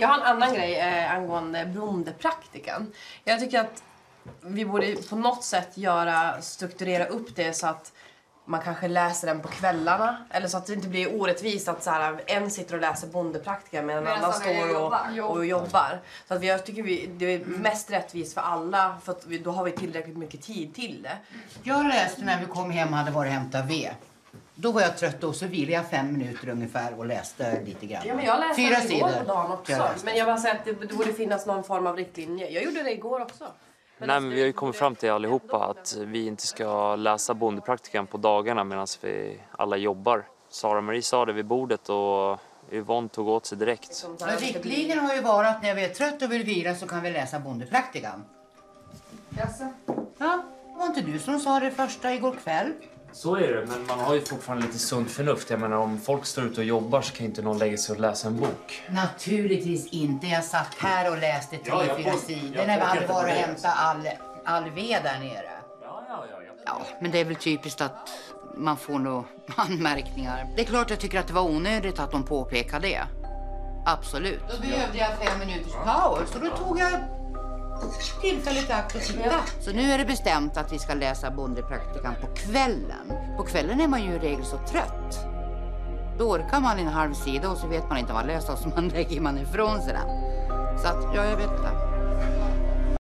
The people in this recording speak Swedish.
Jag har en annan grej eh, angående bondepraktikan. Jag tycker att vi borde på något sätt göra, strukturera upp det så att man kanske läser den på kvällarna. Eller så att det inte blir orättvist att så här, en sitter och läser bondepraktikan medan en annan andra står och jobbar. och jobbar. Så att vi, jag tycker vi, det är mest rättvist för alla för att vi, då har vi tillräckligt mycket tid till det. Jag läste när vi kom hem och hade varit och hämtat ved. Då var jag trött och så vilade jag fem minuter ungefär och läste lite grann. Ja, men jag läste Fyra det igår sidor. på dagen Jag också. läste. Men jag bara säger att det, det borde finnas någon form av riktlinje. Jag gjorde det igår också. Men Nej, alltså, men vi har ju kommit fram till allihopa att vi inte ska läsa bondepraktikan på dagarna medan vi alla jobbar. Sara-Marie sa det vid bordet och Yvonne tog åt sig direkt. Men det riktlinjen har ju varit att när vi är trött och vill vila så kan vi läsa bondepraktikan. Jaså? Ja, var inte du som sa det första igår kväll? Så är det, men man har ju fortfarande lite sunt förnuft. Jag menar, om folk står ute och jobbar så kan inte någon lägga sig och läsa en bok. Naturligtvis inte. Jag satt här och läste tre, Ja, fyra sidor jag när vi hade varit och hämtat all, all ved där nere. Ja, ja, ja. ja. Ja, men det är väl typiskt att man får nog anmärkningar. Det är klart jag tycker att det var onödigt att de påpekade det. Absolut. Då behövde jag fem minuters paus och då tog jag tillfälligt i akt att titta. Så nu är det bestämt att vi ska läsa bondepraktikan på kvällen. På kvällen är man ju i regel så trött. Då orkar man en halv sida och så vet man inte vad man läser och så man lägger man ifrån sig den. Så att, ja, jag vet inte.